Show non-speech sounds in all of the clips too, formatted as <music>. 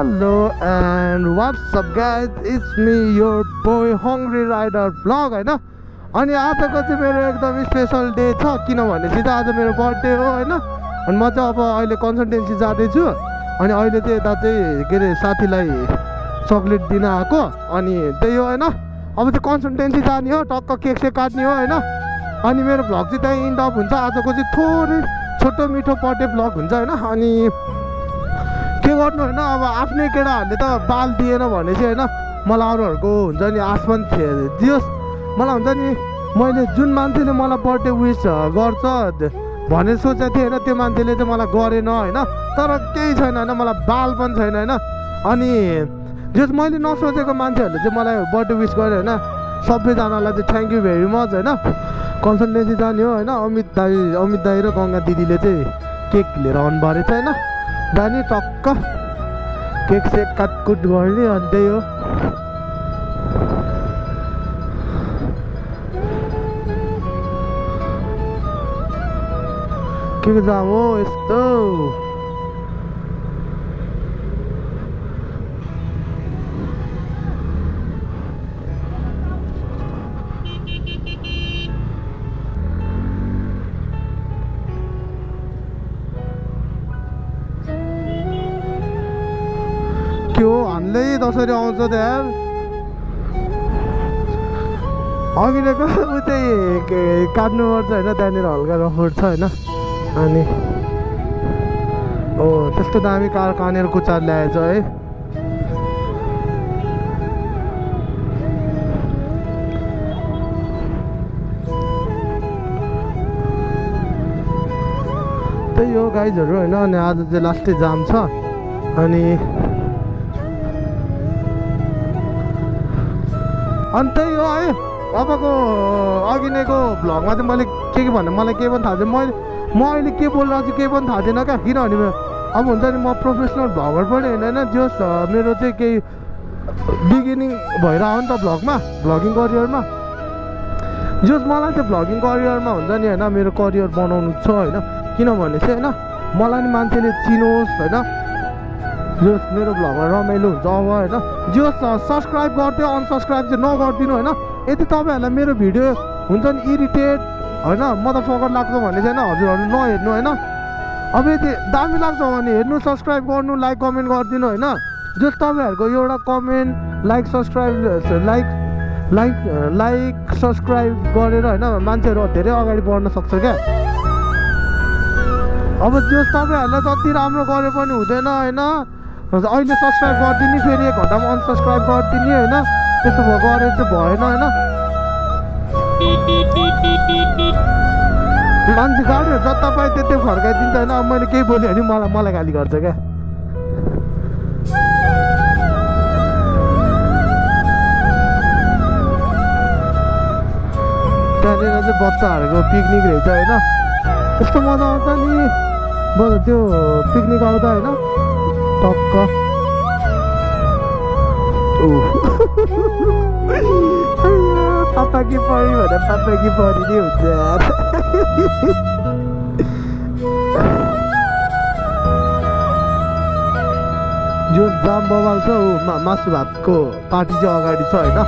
And what's up guys? It's me your boy Hungry Rider vlog होइन? अनि आजको चाहिँ मेरो एकदम स्पेसल डे छ किनभने चाहिँ आज मेरो बर्थडे हो होइन? अनि म चाहिँ अब अहिले कन्सल्टेन्सी जाँदैछु। अनि अहिले चाहिँ यता चाहिँ के अरे साथीलाई चक्लेट दिन आएको। अनि त्यही हो होइन? अब चाहिँ कन्सल्टेन्सी जाने हो टक्क केक सेक काट्ने हो होइन? अनि मेरो भ्लग चाहिँ त्यहीँ इन्ड अप हुन्छ। आजको चाहिँ थोरै छोटो मिठो बर्थडे भ्लग हुन्छ होइन? अनि के गर्नु होइन? अब आफ्नै केटाहरूले त बाल दिएन भने चाहिँ होइन मलाई अरूहरूको हुन्छ नि आसमान थिए दियोस्। मलाई हुन्छ नि मैले जुन मान्छेले मलाई बर्थडे विस गर्छ भनेर सोचेको थिएँ होइन त्यो मान्छेले चाहिँ मलाई गरेन होइन। तर केही छैन होइन मलाई बाल पनि छैन होइन। अनि जस मैले नसोचेको मान्छेहरूले चाहिँ मलाई बर्थडे विस गर्यो होइन सबैजनालाई चाहिँ थ्याङ्क यू भेरी मच होइन। कन्सल्टेन्सी जाने हो होइन अमित दाई अमित दाई र गङ्गा दिदीले चाहिँ केक लिएर आउनुभएको रहेछ होइन। जाने टक्क केक सेक काटकुट गर्ने अनि त्यही हो के को हान्दै कसरी आउँछ त यार अघिल्लोको ऊ चाहिँ काट्नुपर्छ होइन त्यहाँनिर हल्का रफोट छ होइन अनि हो त्यस्तो दामी कार कहाँनिर कुचार ल्याएछ है त्यही हो गाइजहरू होइन अनि आज चाहिँ लास्टै जाम छ अनि अनि त्यही हो है तपाईँको अघि नैको भ्लगमा चाहिँ मैले के के भने मलाई केही पनि थाहा छैन। मैले म अहिले के बोलिरहेको छु केही पनि थाहा छैन क्या किनभने अब हुन्छ नि म प्रोफेसनल भ्लगर पनि होइन होइन जस मेरो चाहिँ केही बिगिनिङ भएर आयो नि त भ्लगमा भ्लगिङ करियरमा जस मलाई चाहिँ भ्लगिङ करियरमा हुन्छ नि होइन मेरो करियर बनाउनु छ होइन किनभने चाहिँ होइन मलाई नि मान्छेले चिनोस् होइन। जस मेरो भ्लगमा रमाइलो हुन्छ अब होइन। जस सब्सक्राइब गरिदियो अनसब्सक्राइब चाहिँ नगरिदिनु होइन। यदि तपाईँहरूलाई मेरो भिडियो हुन्छ नि इरिटेट होइन म त फकर लाग्छ भने चाहिँ हजुरहरू नहेर्नु होइन। अब यदि दामी लाग्छ भने हेर्नु सब्सक्राइब गर्नु लाइक कमेन्ट गरिदिनु होइन। जस तपाईँहरूको एउटा comment like subscribe like like like subscribe गरेर होइन मान्छेहरू धेरै अगाडि बढ्न सक्छ क्या। अब जस तपाईँहरूलाई जति राम्रो गरे पनि हुँदैन होइन। अहिले सब्सक्राइब गरिदिने फेरि एक घन्टामा अनसब्सक्राइब गरिदिने होइन त्यसो भयो गरेर चाहिँ भएन होइन मान्छे गाडीहरू जता पायो त्यतै फर्काइदिन्छ होइन अब मैले केही बोलेँ भने मलाई मलाई गाली गर्छ क्या त्यहाँनिर चाहिँ बच्चाहरूको पिकनिक रहेछ होइन यस्तो मजा आउँछ नि बरु त्यो पिकनिक आउँदा होइन टक्क पापा कि पढी भने पापा कि पढी नै हुन्छ यार जो जाम बवाल छ ऊ मा मासु भातको पार्टी चाहिँ अगाडि छ होइन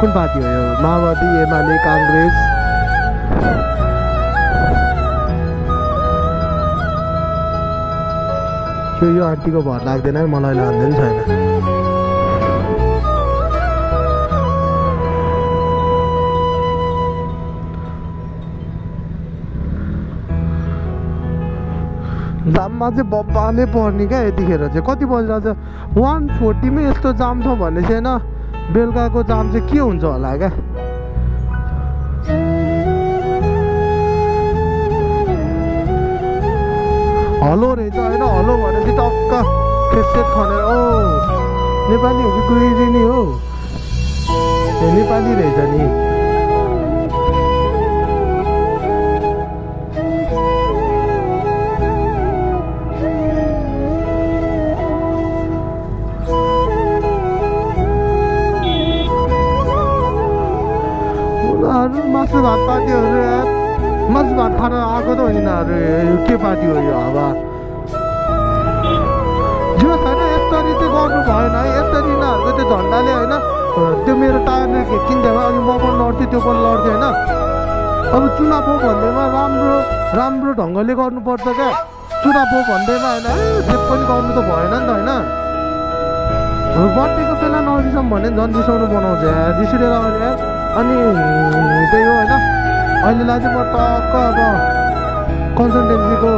कुन पार्टी हो यो माओवादी एमाले काङ्ग्रेस त्यो यो आन्टीको भर लाग्दैन मलाई लाँदैन छैन। जाममा चाहिँ बब्बाले पर्ने क्या यतिखेर चाहिँ। कति बजिरहेको छ वान फोर्टीमै यस्तो जाम छ भने चाहिँ होइन बेलुकाको जाम चाहिँ के हुन्छ होला क्या? हलो रहेछ होइन हलो भनेपछि टक्क खेसखेत खनेर ओ नेपाली हो कि गुइरिनी हो ए नेपाली रहेछ नि मासु भात त हो यिनीहरू यो के पार्टी हो यो अब जो छैन यसरी चाहिँ गर्नु भएन है यसरी यिनीहरूको त्यो झन्डाले होइन त्यो मेरो टायरले किन्थ्यो अनि म पनि लड्थेँ त्यो पनि लड्थेँ होइन अब चुनाव हो भन्दैमा राम्रो राम्रो ढङ्गले गर्नुपर्छ क्या चुनाव हो भन्दैमा होइन जे पनि गर्नु त भएन नि त होइन अब बर्थडेको बेला नरिसाउँ भने झन् रिसाउनु बनाउँछ यार अनि त्यही हो होइन अहिलेलाई चाहिँ म टक्क अब कन्सल्टेन्सीको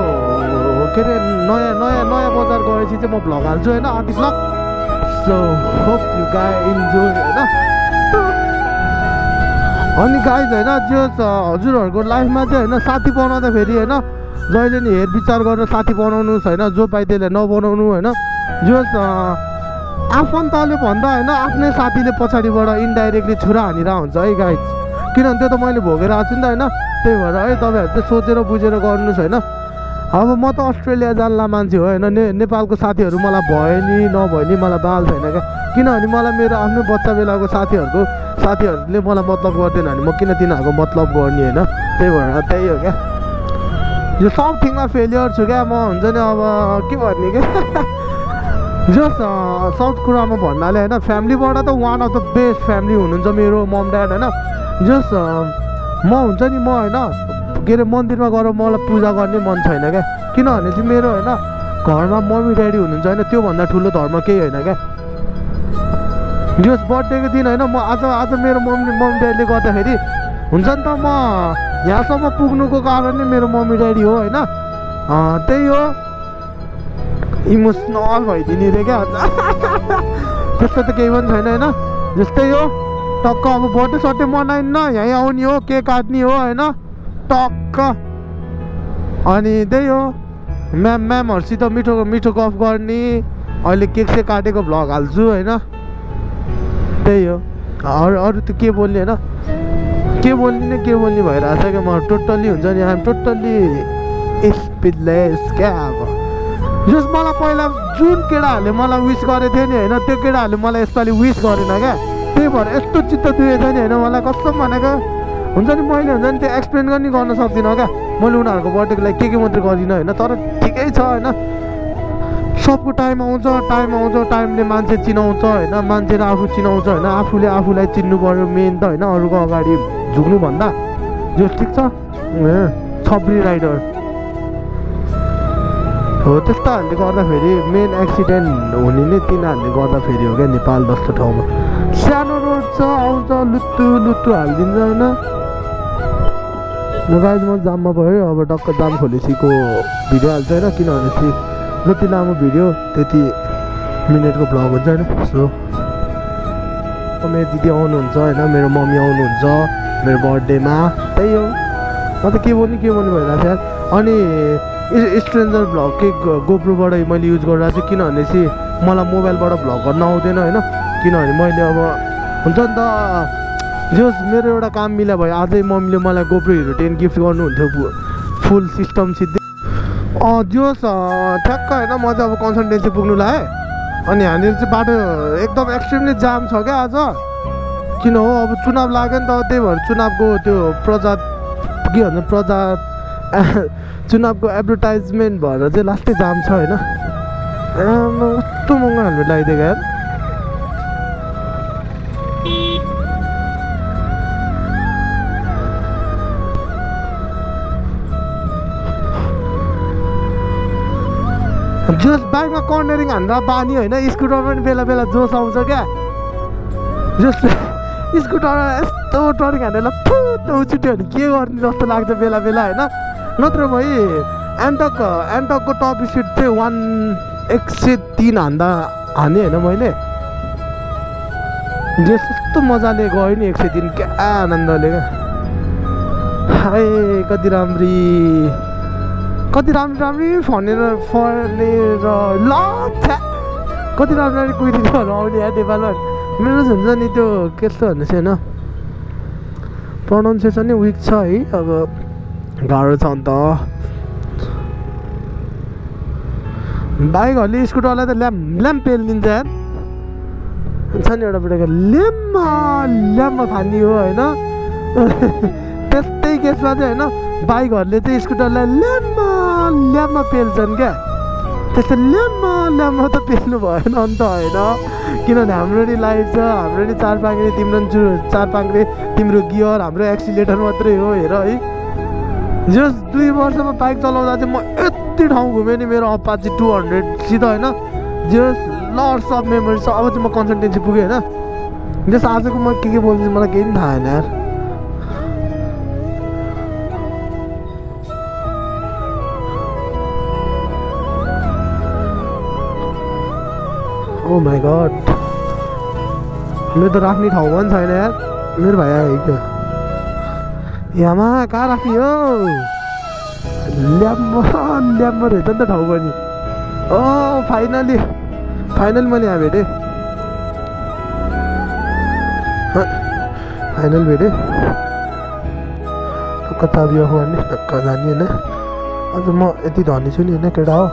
के अरे नयाँ नयाँ नयाँ बजार गएपछि चाहिँ म भ्लग हाल्छु होइन आदि vlog so hope you guys enjoy होइन अनि गाइज होइन छ- हजुरहरूको लाइफमा चाहिँ होइन साथी बनाउँदाखेरि होइन जहिले नि हेरविचार गरेर साथी बनाउनुहोस् होइन जो पाइ त्यसले नबनाउनु होइन जो आफन्तले भन्दा होइन आफ्नै साथीले पछाडिबाट इन्डाइरेक्टली छुरा हानेर हुन्छ है गाइज किनभने त्यो त मैले भोगेर आएको छु नि त होइन। त्यही भएर है तपाईँहरू चाहिँ सोचेर बुझेर गर्नुहोस् होइन। अब म त अस्ट्रेलिया जान्ला मान्छे हो होइन। ने नेपालको साथीहरू मलाई भयो नि नभए नि मलाई बाल छैन क्या। किनभने मलाई मेरो आफ्नै बच्चा बेलाको साथीहरूको साथीहरूले मलाई मतलब गर्दैन भने म किन तिनीहरूको मतलब गर्ने होइन? त्यही भएर त्यही हो क्या। यो सब थिङमा फेलियर छु क्या। म हुन्छ नि अब के भन्ने क्या <laughs> जस सब कुरामा भन्नाले होइन फ्यामिलीबाट त one of the best family हुनुहुन्छ मेरो मम ड्याड होइन। जस म हुन्छ नि म होइन के अरे मन्दिरमा गएर मलाई पूजा गर्ने मन छैन क्या। किनभने चाहिँ मेरो होइन घरमा मम्मी ड्याडी हुनुहुन्छ होइन त्योभन्दा ठुलो धर्म केही होइन क्या। जस बर्थडेको दिन होइन म आज आज मेरो मम्मी मम्मी ड्याडीले गर्दाखेरि हुन्छ नि त म यहाँसम्म पुग्नुको कारण नै मेरो मम्मी ड्याडी हो होइन। त्यही हो। इमोसनल भइदिने रे क्या। <laughs> त्यस्तो त केही पनि छैन होइन। जस्तै हो। टक्क अब बर्थडे सड्डे मनाइन्न यहीँ आउने हो केक काट्ने हो होइन? टक्क। अनि त्यही हो। म्याम म्यामहरूसित मिठो मिठो गफ गर्ने। अहिले केक चाहिँ काटेको भ्लग हाल्छु होइन? त्यही हो। अरू अरू त के बोल्ने होइन? के बोल्ने न के बोल्ने भइरहेको छ क्या? म टोटल्ली हुन्छ नि आइम टोटल्ली स्पिडलेस क्या अब। जस मलाई पहिला जुन केटाहरूले मलाई विस गरेको थियो नि होइन? त्यो केटाहरूले मलाई यसपालि विस गरेन क्या? त्यही भएर यस्तो चित्त दुखेको छ नि होइन? मलाई कसम भनेको हुन्छ नि मैले हुन्छ नि त्यो एक्सप्लेन पनि गर्न सक्दिनँ क्या। मैले उनीहरूको बर्थडेको लागि के के मात्रै गरिनँ होइन? तर ठिकै छ होइन? सबको टाइम आउँछ टाइम आउँछ टाइमले मान्छे चिनाउँछ होइन? मान्छेले आफू चिनाउँछ होइन? आफूले आफूलाई चिन्नु पऱ्यो मेन त होइन? अरूको अगाडि झुक्नुभन्दा। जो ठिक छ? छब्री राइडर हो त्यस्ताहरूले गर्दाखेरि मेन एक्सिडेन्ट हुने नै तिनीहरूले गर्दाखेरि हो क्या नेपाल जस्तो ठाउँमा। सानो रोड छ आउँछ लुत्तु लुत्तु हालिदिन्छ होइन। म गाइज म जाममा भयो अब टक्क जाम खोलेसीको भिडियो हाल्छ होइन किनभने जति लामो भिडियो त्यति मिनटको भ्लग हुन्छ होइन। सो मेरो दिदी आउनुहुन्छ होइन मेरो मम्मी आउनुहुन्छ मेरो बर्थडेमा। त्यही हो। म त के बोल्ने के बोल्नु भइरहेको छ अनि स्ट्रेन्जर भ्लग के गोप्रोबाट मैले युज गरिरहेको छु। किनभने चाहिँ मलाई मोबाइलबाट भ्लग गर्न आउँदैन होइन? किनभने मैले अब हुन्छ नि त जोस् मेरो एउटा काम मिल्या भयो आजै मम्मीले मलाई गोप्रो हिरो टेन गिफ्ट गर्नुहुन्थ्यो फुल सिस्टम सिधै। जोस् ठ्याक्क होइन? म चाहिँ अब कन्सल्टेन्सी पुग्नु लाएँ। अनि यहाँनिर चाहिँ बाटो एकदम एक्सट्रिमली जाम छ क्या आज। किन हो? अब चुनाव लाग्यो नि त त्यही भएर चुनावको त्यो प्रजा के भन्छ? प्रजा <laughs> चुनावको एडभर्टाइजमेन्ट भएर चाहिँ लास्टै जाम छ होइन। कस्तो महँगो हेलमेट लगाइदिएको यार। जोस बाइकमा कर्नरिङ हान्दा बानी होइन स्कुटर पनि बेला बेला जोस आउँछ क्या। जोस <laughs> स्कुटर यस्तो टर्निङ हानेर फुत उछुट्यो भने के गर्ने जस्तो लाग्छ बेला बेला होइन? नत्र भए एन्टक एन्टकको टप स्पिड चाहिँ वान एक सय तिन हान्दा हाने होइन मैले। जे यस्तो मजाले गयो नि एक सय तिन क्या आनन्दले क्या। हाय कति राम्री। कति राम्रो राम्री फनेर फनेर ल कति राम्रो राम्रो कुहिदिनुहरू <laughs> आउने या नेपालमा। मेरो हुन्छ नि त्यो कस्तो भन्ने चाहिँ होइन प्रनाउन्सिएसन नै विक छ है अब। गाह्रो छ अन्त। बाइकहरूले स्कुटरलाई त ल्याम ल्याम पेलिदिन्छ यार। छ नि एउटा केटाको ल्याम्मा ल्याम्मा खाने हो होइन? <laughs> त्यस्तै केसमा चाहिँ होइन? बाइकहरूले चाहिँ स्कुटरलाई ल्याम्मा ल्याम्मा पेल्छन् क्या। त्यस्तो ल्याम्मा ल्याम्मा त पेल्नु भएन अन्त होइन? किनभने हाम्रो नि लाइफ छ हाम्रो नि चार पाङ्रे तिम्रो चार पाङ्रे तिम्रो गियर हाम्रो एक्सिलेटर मात्रै हो हेर है। जस दुई वर्षमा बाइक चलाउँदा चाहिँ म यति ठाउँ घुमेँ नि मेरो अपाची टु हन्ड्रेडसित होइन? जस लर्स अफ मेमोरी छ अब चाहिँ म कन्सल्टेन्सी पुगेँ होइन? जस आजको म के के बोल्छु मलाई केही पनि थाहा होइन यार। ओ माई गड मेरो त राख्ने ठाउँ पनि छैन यार। मेरो भाइ आयो क्या यामा कहाँ राख्ने हो ल्याम्बो ल्याम्बो रहेछ नि त ठाउँ पनि ओ फाइनली फाइनल मैले यहाँ भेटेँ फाइनल भेटेँ कता बिहा गर्ने कहाँ जाने होइन आज म यति धनी छु नि होइन केटा हो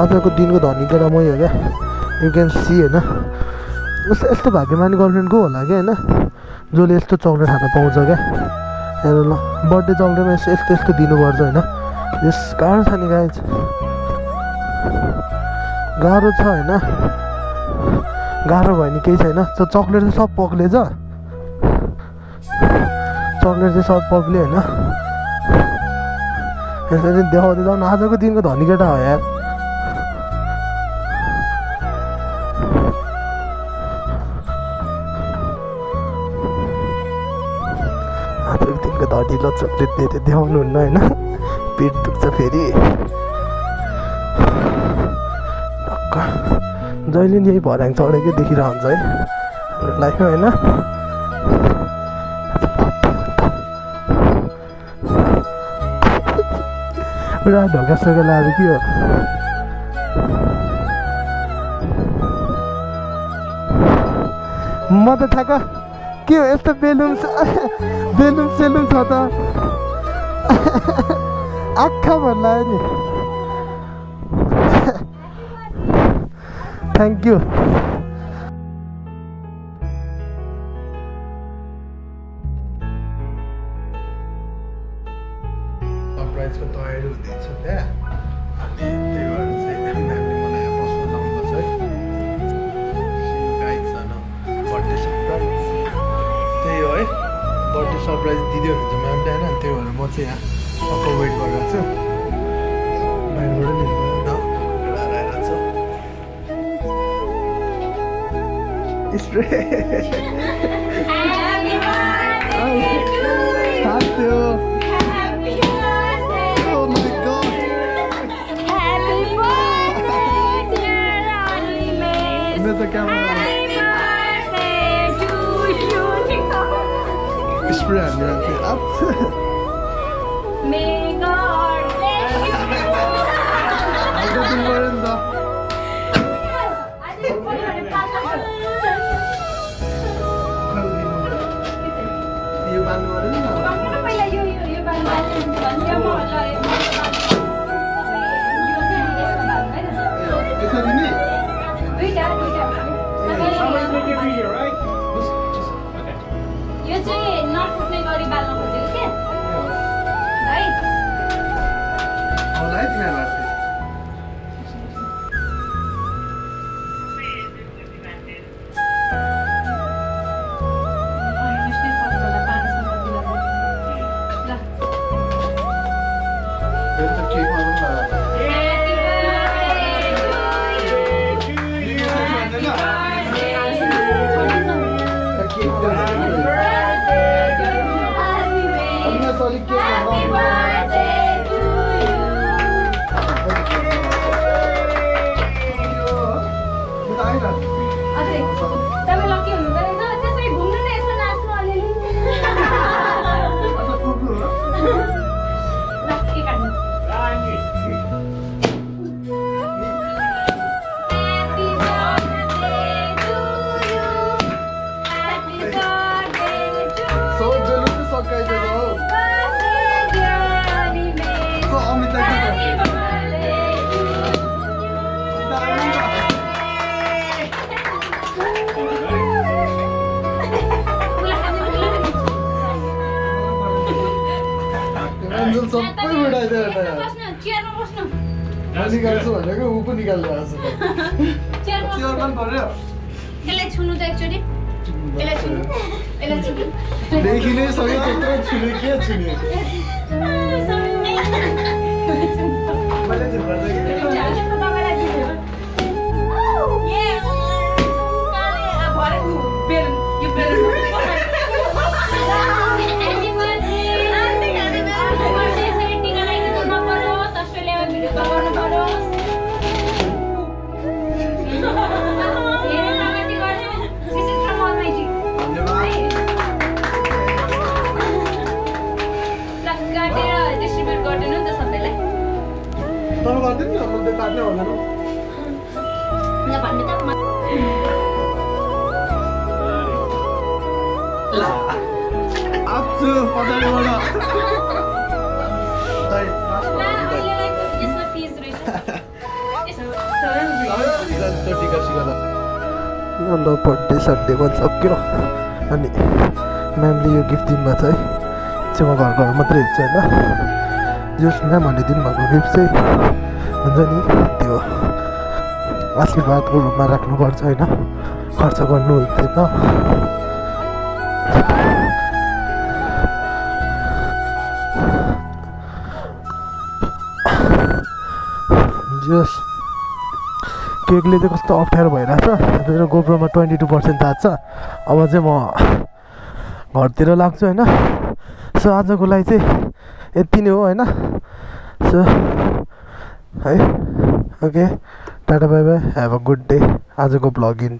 आजको दिनको धनी केटा मै हो क्या यु क्यान सी होइन यस्तो यस्तो भाग्यमानी गर्लफ्रेन्डको होला क्या होइन जसले यस्तो चक्लेट खान पाउँछ क्या हेर ल। बर्थडे चक्लेटमा यस्तो यस्तो यस्तो दिनुपर्छ होइन। यस गाह्रो छ नि गाइज। गाह्रो छ होइन। गाह्रो भयो नि केही छैन। चक्लेट चाहिँ सब पक्लेछ चक्लेट चाहिँ सब पक्ले होइन। यसरी देखाउँदै जाउँ आजको दिनको धनी केटा हो यार। धनीलो चक्लेट धेरै देखाउनुहुन्न होइन? पेट दुख्छ फेरि। ढक्क। जहिले नि यही भर्याङ चढेकै देखिरहन्छ है। हाम्रो लाइफमा होइन? पुरा ढोका सोका लाएर के हो? म त ठ्याक्क के हो यस्तो बेलुन बेलुन सेलुन छ त आँखा भन्ला नि थ्याङ्क यू सरप्राइज दिँदै हुनुहुन्छ म्यामले होइन त्यही भएर म चाहिँ यहाँ टक्क वेट गरिरहेको छु। बाहिरबाट नि। न spray God bless you. católica. निकाल्छु भनेको ऊ पो निकाल्नु बस। छ पर्यो यसलाई छुनु त एकचोटि यसलाई छुनु यसलाई छुनु देखि नै सबै त्यत्रो छुने के छुने नि त्यो काट्ने हुँदैन ल, पछाडिबाट बर्थडे सड्डे भइसक्यो अनि म्यामले यो गिफ्ट दिनुभएको छ है चाहिँ म घर घर मात्रै हेर्छु होइन जस म्याम दिनु भएको गिफ्ट चाहिँ हुन्छ नि त्यो आशीर्वादको रूपमा राख्नुपर्छ होइन? खर्च गर्नु हुँदैन जस केकले चाहिँ कस्तो अप्ठ्यारो भइरहेछ मेरो गोप्रोमा ट्वेन्टी टू पर्सेन्ट छ। अब चाहिँ म घरतिर लाग्छु होइन? सो आजको लागि चाहिँ यति नै हो होइन? सो है okay tata bye bye have a good day आजको ब्लॉग इन